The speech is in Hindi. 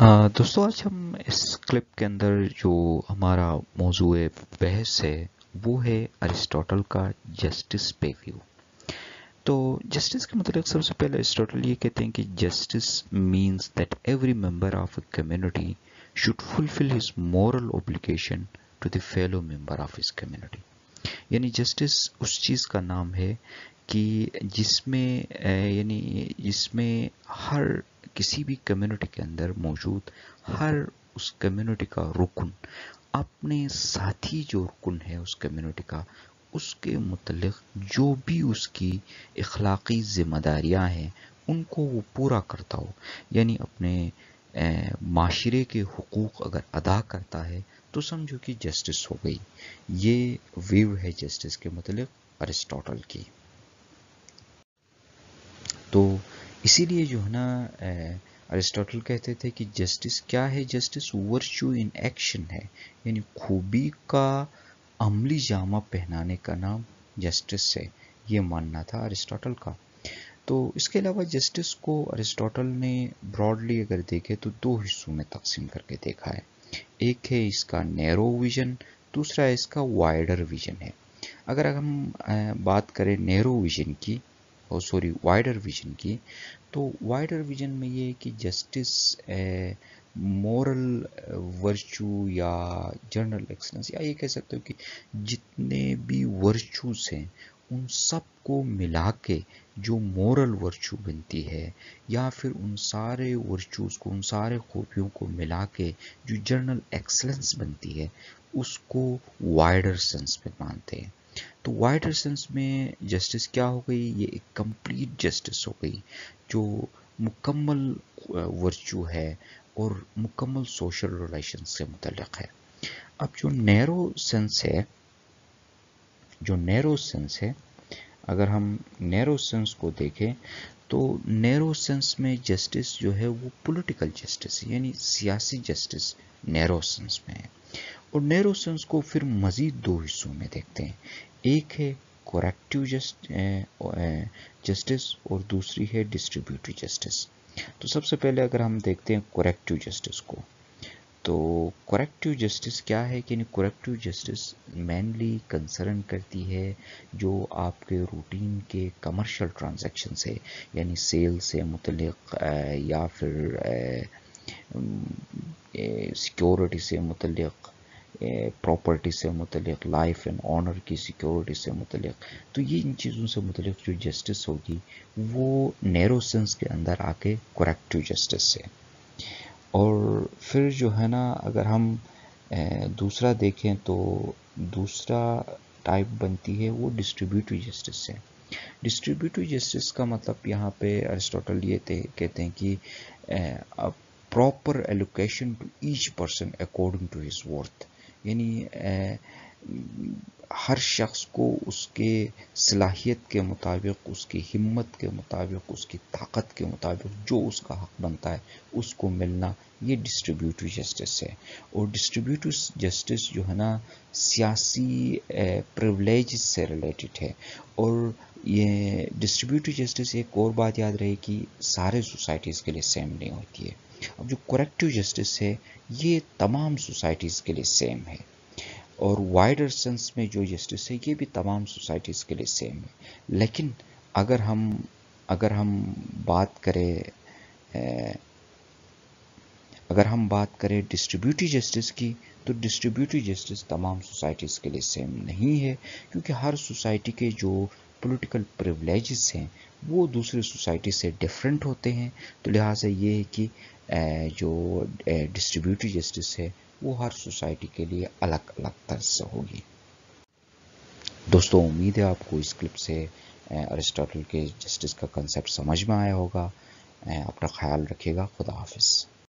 दोस्तों, आज हम इस क्लिप के अंदर जो हमारा मौजू बहस है, वो है अरिस्टोटल का जस्टिस पे व्यू तो जस्टिस के मतलब सबसे पहले अरिस्टोटल ये कहते हैं कि justice means that every member of a community should fulfil his moral obligation to the fellow member of his community यानी जस्टिस उस चीज़ का नाम है कि जिसमें यानी जिसमें हर किसी भी कम्युनिटी के अंदर मौजूद हर उस कम्युनिटी का रुकन, अपने साथी जो रुकन है उस कम्युनिटी का, उसके मतलब जो भी उसकी इखलाकी जिम्मेदारियाँ हैं, उनको वो पूरा करता हो। यानी अपने माशरे के हकूक अगर अदा करता है तो समझो कि जस्टिस हो गई। ये व्यू है जस्टिस के मतलब अरिस्टोटल की। तो इसीलिए जो है ना अरिस्टोटल कहते थे कि जस्टिस क्या है? जस्टिस वर्चू इन एक्शन है। यानी खूबी का अमली जामा पहनाने का नाम जस्टिस है। ये मानना था अरिस्टोटल का। तो इसके अलावा जस्टिस को अरिस्टोटल ने ब्रॉडली अगर देखे तो दो हिस्सों में तकसीम करके देखा है। एक है इसका नैरो विजन, दूसरा इसका वाइडर विजन है। अगर हम बात करें नैरो विजन की और सॉरी वाइडर विजन की। तो वाइडर विजन में ये है कि जस्टिस मॉरल वर्चू या जर्नल एक्सलेंस या ये कह सकते हो कि जितने भी वर्चूज हैं, उन सबको मिला के जो मॉरल वर्चू बनती है, या फिर उन सारे वर्चूज को, उन सारे खूबियों को मिला के जो जर्नल एक्सलेंस बनती है, उसको वाइडर सेंस में मानते हैं। तो वाइडर सेंस में जस्टिस क्या हो गई? ये एक कंप्लीट जस्टिस हो गई, जो मुकम्मल वर्चू है और मुकम्मल सोशल रिलेशन से मुतलक है। अब जो नैरो सेंस है, जो नैरो सेंस है, अगर हम नैरो सेंस को देखें तो नैरो सेंस में जस्टिस जो है वो पॉलिटिकल जस्टिस, यानी सियासी जस्टिस नैरो सेंस में है। और नैरो सेंस को फिर मजीद दो हिस्सों में देखते हैं। एक है कोरेक्टिव जस्ट जस्टिस और दूसरी है डिस्ट्रीब्यूटिव जस्टिस तो सबसे पहले अगर हम देखते हैं कोरेक्टिव जस्टिस को तो कोरेक्टिव जस्टिस क्या है? कि कोरेक्टिव जस्टिस मेनली कंसर्न करती है जो आपके रूटीन के कमर्शियल ट्रांजैक्शन से यानी सेल से मुतलिक या फिर सिक्योरिटी से मुतलिक प्रॉपर्टी से मुतलिक लाइफ एंड ऑनर की सिक्योरिटी से मुतलिक। तो ये इन चीज़ों से मुतलिक जो जस्टिस होगी, वो नैरो सेंस के अंदर आके करेक्टिव जस्टिस से और फिर जो है ना, अगर हम दूसरा देखें तो दूसरा टाइप बनती है, वो डिस्ट्रीब्यूटिव जस्टिस से डिस्ट्रीब्यूटिव जस्टिस का मतलब यहाँ पे अरिस्टोटल ये कहते हैं कि proper allocation to each person according to his worth यानी हर शख्स को उसके सलाहियत के मुताबिक, उसकी हिम्मत के मुताबिक, उसकी ताकत के मुताबिक जो उसका हक बनता है, उसको मिलना ये डिस्ट्रीब्यूटिव जस्टिस है। और डिस्ट्रीब्यूटिव जस्टिस जो है ना, सियासी प्रिवलेज से रिलेटेड है। और ये डिस्ट्रीब्यूटिव जस्टिस एक और बात याद रहे कि सारे सोसाइटीज़ के लिए सेम नहीं होती है। अब जो करेक्टिव जस्टिस है, ये तमाम सोसाइटीज़ के लिए सेम है। और वाइडर सेंस में जो जस्टिस है, ये भी तमाम सोसाइटीज़ के लिए सेम है। लेकिन अगर हम अगर हम बात करें अगर हम बात करें डिस्ट्रीब्यूटिव जस्टिस की तो डिस्ट्रीब्यूटिव जस्टिस तमाम सोसाइटीज़ के लिए सेम नहीं है, क्योंकि हर सोसाइटी के जो पॉलिटिकल प्रिवलेजेस हैं, वो दूसरी सोसाइटी से डिफरेंट होते हैं। तो लिहाजा ये है कि जो डिस्ट्रीब्यूटिव जस्टिस है, वो हर सोसाइटी के लिए अलग अलग तरह से होगी। दोस्तों, उम्मीद है आपको इस क्लिप से अरिस्टोटल के जस्टिस का कंसेप्ट समझ में आया होगा। अपना ख्याल रखिएगा। खुदा हाफिज़।